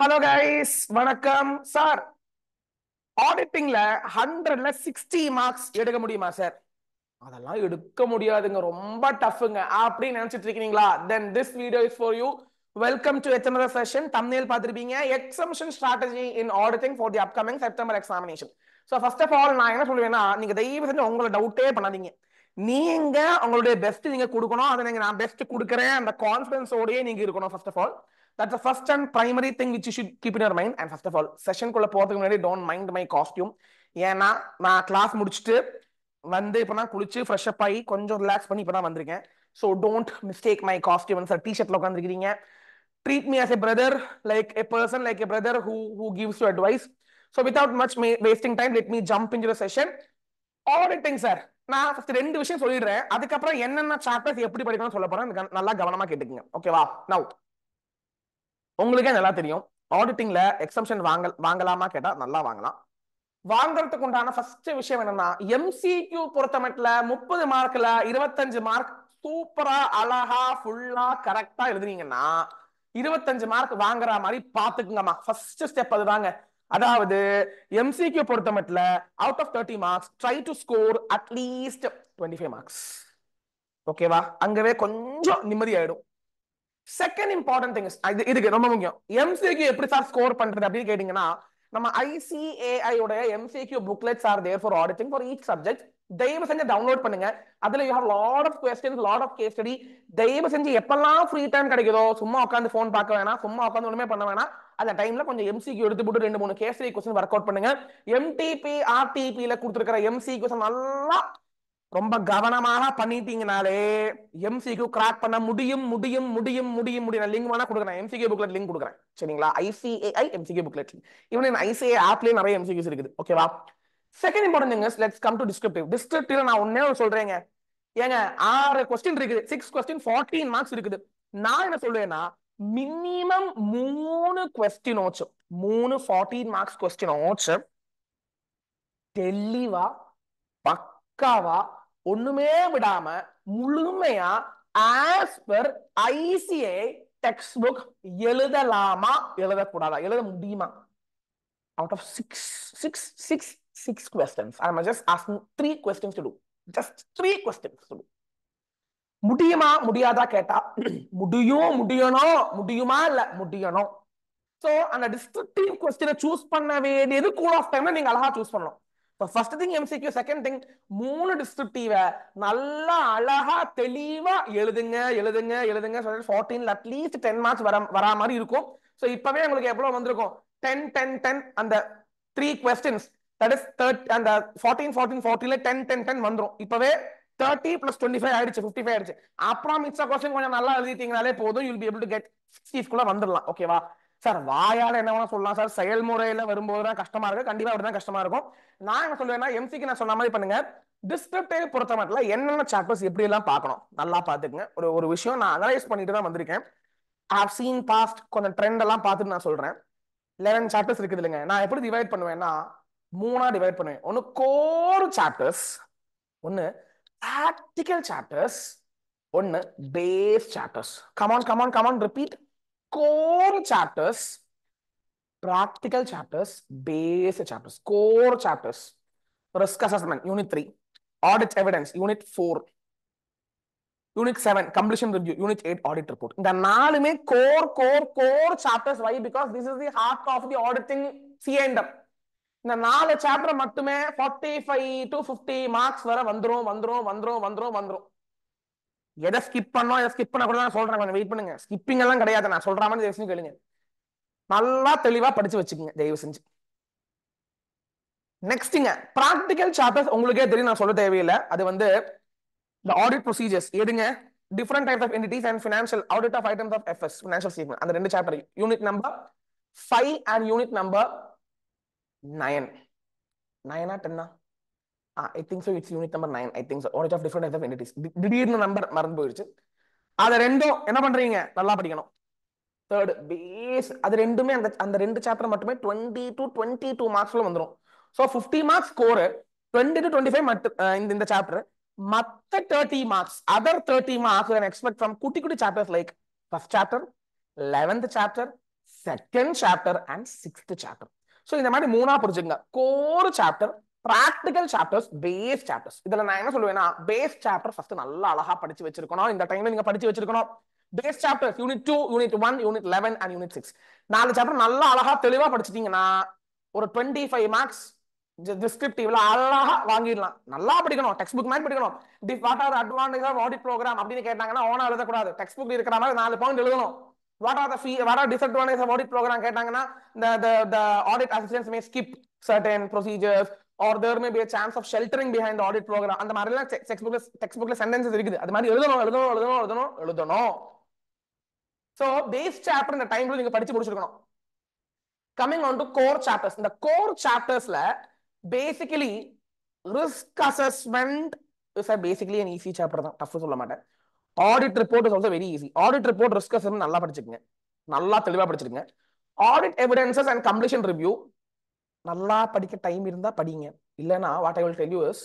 Hello guys வணக்கம் sir. ஆடிட்டிங்ல ஹண்ட்ரட்ல சிக்ஸ்டி மார்க்ஸ் எடுக்க முடியுமா சார்? அதெல்லாம் எடுக்க முடியாதுங்க. ரொம்ப டஃப்ங்க அப்படின்னு நினைச்சிட்டு இருக்கீங்களா? Then this video is for you welcome to H session thumbnail பார்த்துருப்பீங்க. Exemption strategy in auditing for the upcoming September examination so first of all நான் என்ன சொல்லுவேன்னா நீங்க தயவு செஞ்சு உங்களை டவுட்டே பண்ணாதீங்க. நீங்க உங்களுடைய பெஸ்ட் நீங்க கொடுக்கணும். அதை நீங்க நான் பெஸ்ட் கொடுக்குறேன். அந்த கான்ஃபிடன்ஸோடயே நீங்க இருக்கணும் first of all that's first and primary thing which should keep in your mind and first of all செஷனுக்குள்ள போறதுக்கு முன்னாடி டோன்ட் மைண்ட் மை காஸ்டியூம் ஏன்னா நான் கிளாஸ் முடிச்சுட்டு வந்து இப்போ நான் குளிச்சு ஃப்ரெஷ் அப் ஆகி கொஞ்சம் ரிலாக்ஸ் பண்ணி இப்போ தான் வந்திருக்கேன் so don't mistake my costume sir T ஷர்ட்ல உட்காந்துருக்கிறீங்க treat me as a brother like a person like a brother who who gives you advice so without much wasting time let me jump in your session auditing sir நான் first ரெண்டு விஷயம் சொல்லிடுறேன் அதுக்கப்புறம் என்னென்ன chapters எப்படி படிக்கணும்னு சொல்ல போறேன் நல்லா கவனமா கேட்டுக்கங்க ஓகேவா நவ் உங்களுக்கே நல்லா தெரியும். ஆடிட்டிங்ல எக்ஸம்ஷன் வாங்க வாங்கலாமா கேட்டா நல்லா வாங்கலாம். வாங்கறதுக்கு உண்டான ஃபர்ஸ்ட் விஷயம் என்னன்னா எம்சிக்யூ பொறுத்த மட்டும் முப்பது மார்க்ல இருபத்தஞ்சு மார்க் சூப்பரா அழகா ஃபுல்லா கரெக்டா எழுதுனீங்கன்னா இருபத்தஞ்சு மார்க் வாங்குற மாதிரி பாத்துக்குங்கம்மா. ஃபர்ஸ்ட் ஸ்டெப் அதுதாங்க. அதாவது எம்சிக்யூ பொறுத்த மட்டும் out of thirty marks try to score at least twenty five marks ஓகேவா அங்கவே கொஞ்சம் நிம்மதி ஆயிடும். செகண்ட் இம்பார்ட்டன்ட் திங்ஸ் இது இதுக்கு ரொம்ப முக்கியம். எம்சிக்யூ எப்படி சார் ஸ்கோர் பண்றது அப்படின்னு கேட்டீங்கன்னா நம்ம ஐசிஏஐ உடைய MCQ booklets are there for auditing for each subject தயவு செஞ்சு டவுன்லோட் பண்ணுங்க. அதுல you have lot of questions lot of case study தயவு செஞ்சு எப்பெல்லாம் ஃப்ரீ டைம் கிடைக்குதோ சும்மா உட்காந்து ஃபோன் பார்க்க வேணாம் சும்மா உட்காந்து ஒண்ணுமே பண்ண வேணாம். அந்த டைம்ல கொஞ்சம் எம்சிக்கு எடுத்து போட்டு ரெண்டு மூணு case study question work out பண்ணுங்க எம்டிபி ஆர்டிபில கொடுத்துருக்கிற எம்சிக்யூஸ் நல்லா ரொம்ப கவனமாக பண்ணிட்டீங்கனாலே எம்சிக்யூ கிராக் பண்ண முடியும் முடியும் முடியும் முடியும் முடியும். லிங்க் வேணா கொடுக்குறேன். எம்சிகே புக்லெட் லிங்க் கொடுக்குறேன். சரிங்களா? ஐசிஏஐ எம்சிக்யூ புக்லெட் இவன் ஐசிஏ ஆப்லயே நிறைய எம்சிக்யூஸ் இருக்குது. ஓகேவா second important thing let's come to descriptive டிஸ்கிரிப்டிவ்ல நான் ஒன்னே ஒன்று சொல்றேங்க. ஏங்க ஆறு கொஸ்டின் இருக்குது. சிக்ஸ் கொஸ்டின் ஃபார்ட்டீன் மார்க்ஸ் இருக்குது. நான் என்ன சொல்லுவேன்னா மினிமம் மூணு கொஸ்டின் ஓச்சு. மூணு ஃபார்ட்டீன் மார்க்ஸ் கொஸ்டின் ஓச்சு. தெளிவா பக்காவா ஒண்ணுமே விடாம முழுமையா as per ICI text book எழுதலாமா? எழுதக்கூடாதா? எழுத முடியுமா? Out of six six six six questions I just asking three questions to do just three questions to முடியுமா? முடியாதா கேட்டா? முடியும் முடியணும் முடியுமா? இல்ல முடியணும் சோ அந்த டிஸ்கிரிப்டிவ் கொஸ்டினை சூஸ் பண்ண வேண்டியது கூல் ஆஃப் டைம்ல நீங்க அழகா சூஸ் பண்ணணும் இப்போ first thing MCQ second thing மூணு டிஸ்கிரிப்டிவை நல்லா அழகா தெளிவா எழுதுங்க எழுதுங்க எழுதுங்க. ஃபார்டீன்ல அட்லீஸ்ட் டென் மார்க்ஸ் வர வரா மாதிரி இருக்கும். ஸோ இப்பவே உங்களுக்கு எவ்வளோ வந்திருக்கும்? டென் டென் டென் அந்த three questions that is third அந்த ஃபார்ட்டீன் ஃபார்டீன் ஃபார்ட்டில டென் டென் டென் வந்துரும். இப்பவே தேர்ட்டி பிளஸ் டுவெண்ட்டி ஃபைவ் ஆயிடுச்சு ஃபிஃப்டி ஃபைவ் ஆயிடுச்சு. அப்புறம் மிச்ச கொஸ்டின் கொஞ்சம் நல்லா எழுதிட்டீங்கனாலே போதும். You'll be able to get சிக்ஸ்டிக்குள்ள வந்துடலாம் ஓகேவா சார் வாயால என்ன வேணா சொல்லலாம் சார். செயல்முறையில வரும்போது தான் கஷ்டமா இருக்கு. கண்டிப்பா அப்படிதான் கஷ்டமா இருக்கும். நான் என்ன சொல்லுவேன்னா எம்சிக்கு நான் சொன்ன மாதிரி பண்ணுங்க. டிஸ்கிரிப்டிவ் பொறுத்த மட்டும் என்னென்ன சாப்டர்ஸ் எப்படி எல்லாம் பார்க்கணும்? நல்லா பாத்துக்கங்க ஒரு ஒரு விஷயம் நான் அனலைஸ் பண்ணிட்டு தான் வந்திருக்கேன். ஹவ் சீன் பாஸ்ட் கொஞ்சம் ட்ரெண்ட் எல்லாம் பார்த்துட்டு நான் சொல்றேன். லெவன் சாப்டர்ஸ் இருக்குது இல்லைங்க நான் எப்படி டிவைட் பண்ணுவேன்னா மூணா டிவைட் பண்ணுவேன். ஒன்று கோர் சாப்டர்ஸ் ஒன்று ஆர்டிக்கல் சாப்டர்ஸ் ஒன்று base chapters come on come on come on repeat core chapters practical chapters base chapters core chapters risk assessment unit three audit evidence unit four unit seven completion review unit eight audit report இந்த நாலுமே core core core chapters why because this is the heart of the auditing சிஎன்டம் இந்த நாலு chapter மட்டுமே forty five to fifty marks வர வந்துடும் வந்துரும் வந்துரும் வந்துடும் வந்துரும். எதை ஸ்கிப் பண்ணோம் எதை ஸ்கிப் பண்ண கூட நான் சொல்றேன் கொஞ்சம் வெயிட் பண்ணுங்க. ஸ்கிப்பிங் எல்லாம் கிடையாது. நான் சொல்ற மாதிரி தயவு செஞ்சு கேளுங்க. நல்லா தெளிவா படிச்சு வச்சுக்கோங்க தயவு செஞ்சு. நெக்ஸ்ட்ங்க ப்ராக்டிக்கல் சாப்டர்ஸ் உங்களுக்கே தெரியும் நான் சொல்ல தேவையில்லை. அது வந்து இந்த ஆடிட் ப்ரொசீஜர்ஸ் எதுங்க? Different types of entities and financial audit of items of FS financial statement அந்த ரெண்டு chapter unit number five and unit number nine Nayana டென்னா I think so it's unit number nine I think so audit of different of entities திடீர்னு number மறந்து போயிடுச்சு அதை ரெண்டும் என்ன பண்றீங்க நல்லா படிக்கணும் தேர்ட் பேஸ் அது ரெண்டுமே அந்த அந்த ரெண்டு சாப்டர் மட்டுமே டுவெண்ட்டி டு டுவெண்ட்டி டூ மார்க்ஸ்ல வந்துடும் so fifty marks score twenty to twenty five மட்டும் இந்த சாப்டர் மற்ற thirty marks other thirty marks and expect from குட்டி குட்டி chapters like first chapter eleventh chapter second chapter and sixth chapter so இந்த மாதிரி மூணா புரிஞ்சுங்க core chapter practical chapters base chapters இதுல நான் என்ன சொல்லுவேன்னா பேஸ் சாப்டர் ஃபர்ஸ்ட் நல்லா அழகா படிச்சு வச்சிருக்கணும். இந்த டைம்ல நீங்க படிச்சு வச்சிருக்கணும். Base chapters unit two unit one unit eleven and unit six நாலு சாப்டர் நல்லா அழகா தெளிவா படிச்சிட்டீங்கன்னா ஒரு டுவெண்ட்டி ஃபைவ் மார்க்ஸ் டிஸ்கிரிப்டிவ்ல அழகா வாங்கிடலாம். நல்லா படிக்கணும். டெக்ஸ்ட் புக் மாதிரி படிக்கணும். The what are advantage of audit program அப்படின்னு கேட்டாங்கன்னா ஓனா எழுதக்கூடாது. டெக்ஸ்ட் புக் இருக்கிற மாதிரி நாலு பாயிண்ட் எழுதணும். What are the fee what are disadvantage of audit program கேட்டாங்கன்னா the audit assistance may skip may procedures are there may be chance of sheltering behind audit program அந்த மாதிரி எல்லாம் டெக்ஸ்ட் புக்ல text புக்ல சென்டென்சஸ் இருக்குது. அது மாதிரி எழுதணும் எழுதணும் எழுதணும் எழுதணும் எழுதணும். சோ பேஸ் சாப்டர் இந்த டைம்ல நீங்க படிச்சு முடிச்சிருக்கணும். Coming on to core chapters இந்த core சாப்டர்ஸ்ல basically risk assessment is basically an easy chapter தான். டஃப் சொல்ல மாட்டேன். Audit report is also very easy audit report risk assessment நல்லா படிச்சுக்கங்க. நல்லா தெளிவா படிச்சிருங்க audit evidences and completion review நல்லா படிக்க டைம் இருந்தா படிங்க. இல்லைன்னா what I will tell you is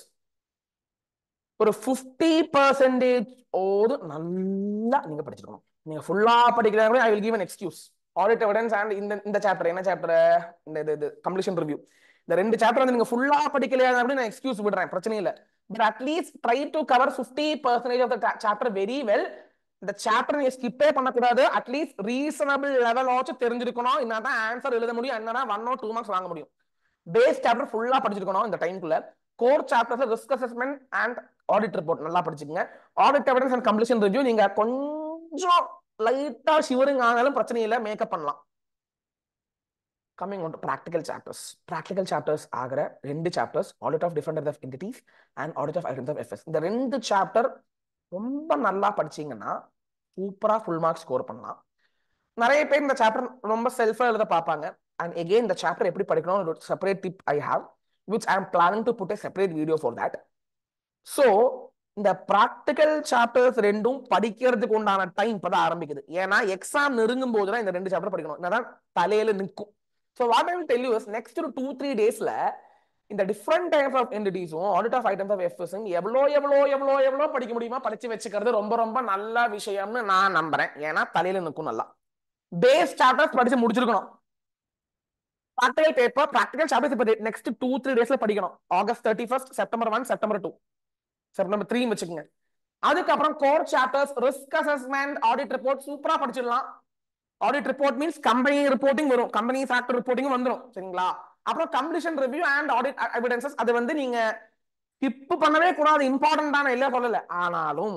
ஒரு ஃபிஃப்டி பர்சன்டேஜ் ஓது நல்லா நீங்க படிச்சிருக்கணும். நீங்க ஃபுல்லா படிக்கிறாங்க I will give an excuse audit evidence and இந்த இந்த சாப்டர் என்ன சாப்டர் இந்த இது இது கம்ப்ளீஷன் ரிவ்யூ இந்த ரெண்டு சாப்டர் வந்து நீங்க ஃபுல்லா படிக்கலையா அப்படின்னு நான் எக்ஸ்கியூஸ் விடுறேன். பிரச்சனை இல்லை. But at least try to cover fifty percentage of the chapter very well இந்த சாப்டர் நீங்க ஸ்கிப்பே பண்ணக்கூடாது. அட்லீஸ்ட் ரீசனபிள் லெவல் ஆச்சும் தெரிஞ்சிருக்கணும். என்னதான் ஆன்சர் எழுத முடியும். என்னன்னா ஒன் ஓ டூ மார்க்ஸ் வாங்க முடியும். பேஸ் சாப்டர் ஃபுல்லா படிச்சிருக்கணும் இந்த டைம்குள்ள core chapters risk assessment and audit report நல்லா படிச்சுக்கங்க. Audit evidence and completion review நீங்க கொஞ்சம் லைட்டா ஷிவரிங் ஆனாலும் பிரச்சனை இல்லை மேக்கப் பண்ணலாம். Coming on practical chapters practical chapters ஆகிற ரெண்டு chapters audit of different of entities and audit of items of FS இந்த ரெண்டு சாப்டர் ரொம்ப நல்லா படிச்சீங்கன்னா சூப்பராக ஃபுல் மார்க் ஸ்கோர் பண்ணலாம். நிறைய பேர் இந்த சாப்டர் ரொம்ப செல்ஃபாக எழுத பார்ப்பாங்க. அண்ட் எகெயின் இந்த சாப்டர் எப்படி படிக்கணும் separate tip I have which I am planning to put a separate video for that so இந்த ப்ராக்டிக்கல் சாப்டர்ஸ் ரெண்டும் படிக்கிறதுக்கு உண்டான டைம் இப்பதான் ஆரம்பிக்குது. ஏன்னா எக்ஸாம் நெருங்கும் போது தான் இந்த ரெண்டு சாப்டர் படிக்கணும். என்னதான் தலையில நிற்கும். So what I will tell you is next ஒரு டூ த்ரீ டேஸ்ல இந்த டிஃப்ரெண்ட் டைப் ஆஃப் என்டிட்டிஸும் ஆடிட் ஆஃப் ஐட்டம்ஸ் ஆஃப் எஃப்எஸும் எவ்வளோ எவ்வளோ எவ்வளோ எவ்வளோ படிக்க முடியுமா படிச்சு வச்சுக்கிறது ரொம்ப ரொம்ப நல்ல விஷயம்னு நான் நம்புறேன். ஏன்னா தலையில நிற்கும் நல்லா. பேஸ் சாப்டர்ஸ் படிச்சு முடிச்சிருக்கணும். ப்ராக்டிகல் பேப்பர் ப்ராக்டிகல் சாப்டர்ஸ் இப்போ நெக்ஸ்ட் டூ த்ரீ டேஸ்ல படிக்கணும். August thirty first September one September two September three வச்சுக்கோங்க. அதுக்கப்புறம் core chapters risk assessment audit report சூப்பரா படிச்சிடலாம். Audit report means company reporting வரும். கம்பெனி ஃபேக்டர் ரிப்போர்ட்டிங் வந்துடும் சரிங்களா? அப்புறம் competition review and audit evidences அது வந்து நீங்க ஸ்கிப் பண்ணவே கூடாது. இம்பார்ட்டன்டான இல்ல சொல்லல. ஆனாலும்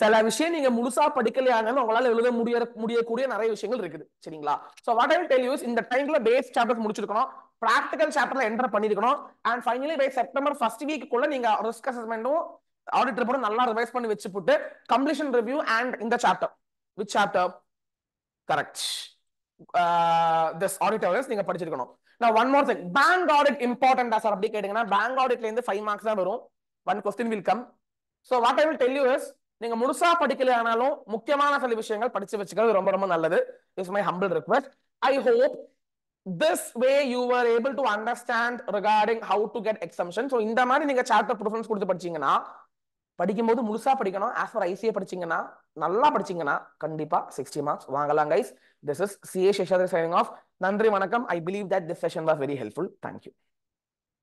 சில விஷயம் நீங்க முழுசா படிக்கலையானாலும் உங்களால எழுத முடிய முடியக்கூடிய நிறைய விஷயங்கள் இருக்குது. சரிங்களா? So what I tell you is இந்த டைம்ல பேஸ் சாப்டர் முடிச்சிருக்கணும். ப்ராக்டிகல் சாப்டர்ல என்டர் பண்ணிருக்கணும். And finally by September first வீக்குள்ள நீங்க ரிஸ்க் அசஸ்மெண்ட்டும் ஆடிட் ரிப்போர்ட் நல்லா ரிவைஸ் பண்ணி வச்சு போட்டு கம்ப்ளீஷன் ரிவ்யூ அண்ட் இந்த chapter which chapter correct this audit evidence நீங்க படிச்சிருக்கணும். நான் one more thing bank audit இம்பார்ட்டன்டா sir அப்படி கேட்டீங்கன்னா பேங்க் ஆடிட்ல இருந்து ஃபைவ் மார்க்ஸ் தான் வரும். One question will come so what I will tell you is நீங்க முழுசா படிக்கல ஆனாலும் முக்கியமான சில விஷயங்கள் படிச்சு வச்சுக்கிறது ரொம்ப ரொம்ப நல்லது. Is my humble request I hope this way you are able to understand regarding how to get exemption so இந்த மாதிரி நீங்க சாப்டர் ப்ரிஃபரன்ஸ் கொடுத்து படிச்சீங்கன்னா படிக்கும்போது முழுசா படிக்கணும். ஆஸ் ஃபார் ஐசிஏ படிச்சீங்கன்னா நல்லா படிச்சீங்கன்னா கண்டிப்பா சிக்ஸ்டி மார்க்ஸ் வாங்கலாம் guys this is CA Seshadhar signing off நன்றி வணக்கம். I believe that this session was very helpful thank you